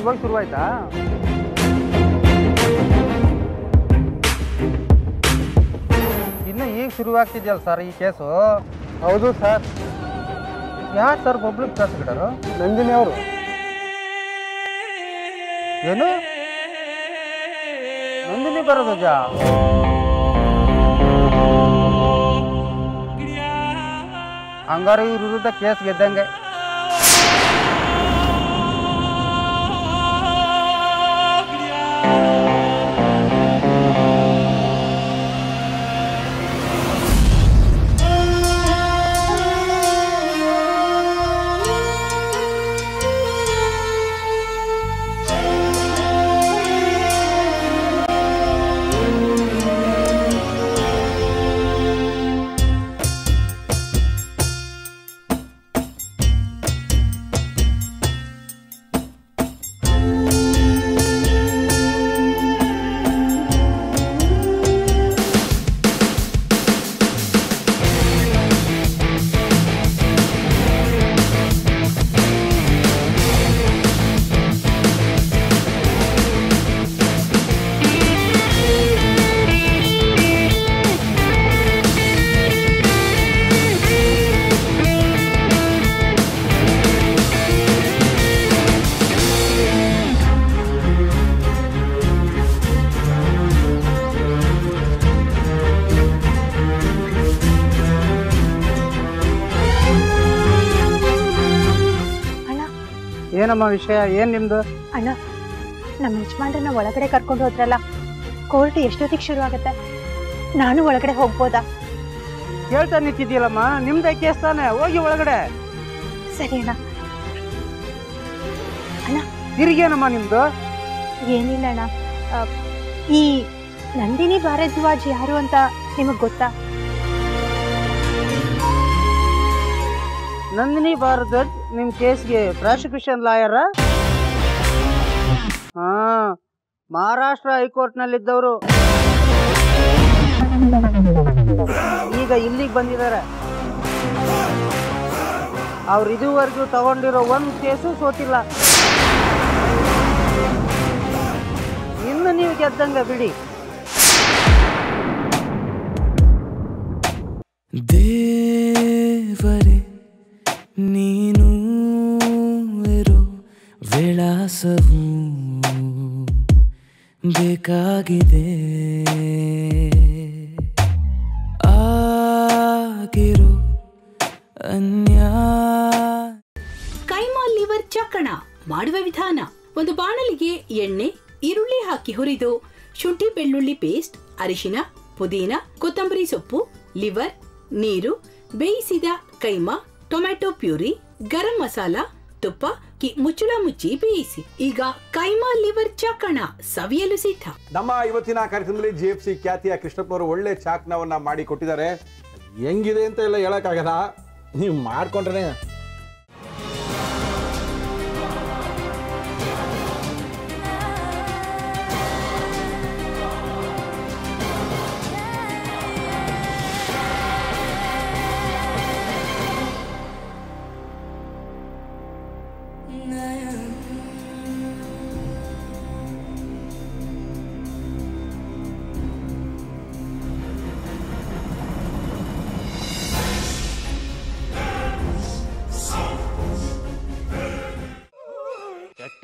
ಇವಾಗ ಶುರುವಾಯ್ತಾ? ಇನ್ನು ಈಗ ಶುರುವಾಗ್ತಿದ್ಯಲ್ಲ ಸರ್ ಈ ಕೇಸು? ಹೌದು ಸರ್ ಯಾರು ಸರ್ ಪಬ್ಲಿಕ್ ಪ್ರಾಸಿಕ್ಯೂಟರು ನಂದಿನಿ ಅವರು. ಏನು? ನಂದಿನಿ ಬರೋದು ಜಾ ಹಂಗಾರೆ ಇವ್ರ ವಿರುದ್ಧ ಕೇಸ್ ಗೆದ್ದಂಗೆ. ಏನಮ್ಮ ವಿಷಯ? ಏನ್ ನಿಮ್ದು? ಅಣ್ಣ ನಮ್ಮ ಯಜಮಾನ್ರನ್ನ ಒಳಗಡೆ ಕರ್ಕೊಂಡು ಹೋದ್ರಲ್ಲ ಕೋರ್ಟ್ ಎಷ್ಟೊತ್ತಿಗೆ ಶುರು ಆಗತ್ತೆ ನಾನು ಒಳಗಡೆ ಹೋಗ್ಬೋದಾ? ಹೇಳ್ತಾ ನಿಂತಿದ್ದೀಯಲ್ಲಮ್ಮ ನಿಮ್ದೇ ಕೇಸ್ ತಾನೆ? ಹೋಗಿ ಒಳಗಡೆ. ಸರಿ ಅಣ್ಣ. ತಿರುಗೇನಮ್ಮ ನಿಮ್ದು? ಏನಿಲ್ಲ ಅಣ್ಣ. ಆ, ಈ ನಂದಿನಿ ಭಾರದ್ವಾಜ್ ಯಾರು ಅಂತ ನಿಮಗ್ ಗೊತ್ತಾ? ನಂದಿನಿ ಭಾರದ್ವಾಜ್ ನಿಮ್ ಕೇಸ್ಗೆ ಪ್ರಾಸಿಕ್ಯೂಷನ್ ಲಾಯರ? ಹಾ, ಮಹಾರಾಷ್ಟ್ರ ಹೈಕೋರ್ಟ್ ನಲ್ಲಿದ್ದವರು ಈಗ ಇಲ್ಲಿಗೆ ಬಂದಿದ್ದಾರೆ. ಅವ್ರು ಇದುವರೆಗೂ ತಗೊಂಡಿರೋ ಒಂದು ಕೇಸು ಸೋತಿಲ್ಲ. ಇನ್ನು ನೀವು ಗೆದ್ದಂಗ ಬಿಡಿ. ದೇವರೇ. ನೀನು ಇರೋ ವಿಳಾಸವು ಬೇಕಾಗಿದೆ. ಆಗಿರೋ ಅನ್ಯ ಕೈಮಾ ಲಿವರ್ ಚಕ್ಕಣ ಮಾಡುವ ವಿಧಾನ. ಒಂದು ಬಾಣಲಿಗೆ ಎಣ್ಣೆ, ಈರುಳ್ಳಿ ಹಾಕಿ ಹುರಿದು, ಶುಂಠಿ ಬೆಳ್ಳುಳ್ಳಿ ಪೇಸ್ಟ್, ಅರಿಶಿನ, ಪುದೀನ, ಕೊತ್ತಂಬರಿ ಸೊಪ್ಪು, ಲಿವರ್, ನೀರು, ಬೇಯಿಸಿದ ಕೈಮಾ ಟೊಮ್ಯಾಟೊ ಪ್ಯೂರಿ, ಗರಂ ಮಸಾಲ, ತುಪ್ಪ, ಕಿ ಮುಚ್ಚಳ ಮುಚ್ಚಿ ಬೇಯಿಸಿ. ಈಗ ಕೈಮಾ ಲಿವರ್ ಚಾಕಣ ಸವಿಯಲು ಸಿದ್ಧ. ನಮ್ಮ ಇವತ್ತಿನ ಕಾರ್ಯಕ್ರಮದಲ್ಲಿ ಜಿ ಎಫ್ ಸಿ ಖ್ಯಾತಿಯ ಕೃಷ್ಣಪ್ಪನವರು ಒಳ್ಳೆ ಚಾಕ್ನವನ್ನ ಮಾಡಿ ಕೊಟ್ಟಿದ್ದಾರೆ. ಹೆಂಗಿದೆ ಅಂತ ಎಲ್ಲ ಹೇಳಕ್ಕಾಗಲ್ಲ. ನೀವು ಮಾಡ್ಕೊಂಡ್ರೆ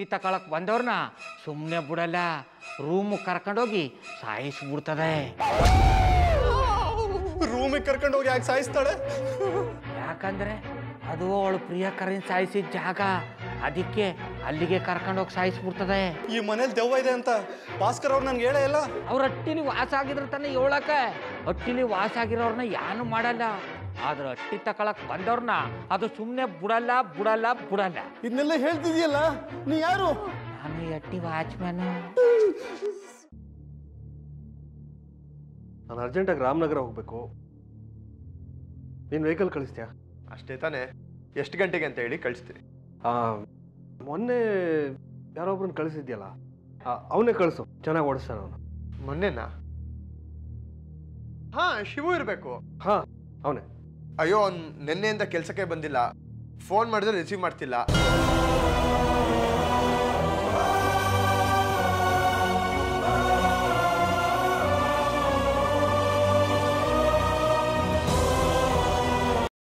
ಎಟ್ಟಿ ತಕೊಳಕ್ ಬಂದವ್ರನ್ನ ಸುಮ್ಮನೆ ಬಿಡಲ್ಲ. ರೂಮ್ ಕರ್ಕೊಂಡೋಗಿ ಸಾಯಿಸ್ಬಿಡ್ತದೆ. ರೂಮಿಗೆ ಕರ್ಕೊಂಡು ಹೋಗಿ ಯಾಕೆ ಸಾಯಿಸ್ತಾಳೆ? ಯಾಕಂದ್ರೆ ಅದು ಅವಳು ಪ್ರಿಯಕರನ್ ಸಾಯಿಸಿದ ಜಾಗ. ಅದಕ್ಕೆ ಅಲ್ಲಿಗೆ ಕರ್ಕೊಂಡೋಗಿ ಸಾಯಿಸ್ಬಿಡ್ತದೆ. ಈ ಮನೇಲಿ ದೆವ್ವ ಇದೆ ಅಂತ ಭಾಸ್ಕರ್ ಅವ್ರು ನನ್ಗೆ ಹೇಳೇ ಇಲ್ಲ. ಅವ್ರ ಹಟ್ಟಿಲಿ ವಾಸ ಆಗಿದ್ರೆ ತಾನೇ ಹೇಳಕ್ಕೆ. ಹಟ್ಟಿಲಿ ವಾಸ ಆಗಿರೋರ್ನ ಯಾನು ಮಾಡಲ್ಲ. ಆದ್ರೆ ಅಟ್ಟಿ ತಕೊಳಕ್ ಬಂದವ್ರನ್ನ ಅದು ಸುಮ್ಮನೆ ಬುಡಲ್ಲ ಬುಡಲ್ಲ ಬುಡಲ್ಲ. ಇದನ್ನೆಲ್ಲ ಹೇಳ್ತಿದ್ಯಲ್ಲ? ನೀ ಯಾರು? ನಾನು ಅಟ್ಟಿ ವಾಚ್ಮ್ಯಾನ್. ನಾನು ಅರ್ಜೆಂಟಾಗಿ ರಾಮನಗರ ಹೋಗ್ಬೇಕು. ನೀನ್ ವೆಹಿಕಲ್ ಕಳಿಸ್ತೀಯಾ? ಅಷ್ಟೇ ತಾನೇ. ಎಷ್ಟು ಗಂಟೆಗೆ ಅಂತ ಹೇಳಿ ಕಳಿಸ್ತೀನಿ. ಆ, ಮೊನ್ನೆ ಯಾರೊಬ್ರನ್ನ ಕಳಿಸಿದ್ಯಲ್ಲ? ಅವನೇ ಕಳಿಸು. ಚೆನ್ನಾಗಿ ಓಡಿಸ್ತಾನೆ ಅವನು. ಮೊನ್ನೆನಾ? ಹಾ ಶಿವು ಇರಬೇಕು. ಹಾ ಅವನೇ. ಅಯ್ಯೋ ಅವ್ನು ನಿನ್ನೆಯಿಂದ ಕೆಲಸಕ್ಕೆ ಬಂದಿಲ್ಲ. ಫೋನ್ ಮಾಡಿದ್ರೆ ರಿಸೀವ್ ಮಾಡ್ತಿಲ್ಲ.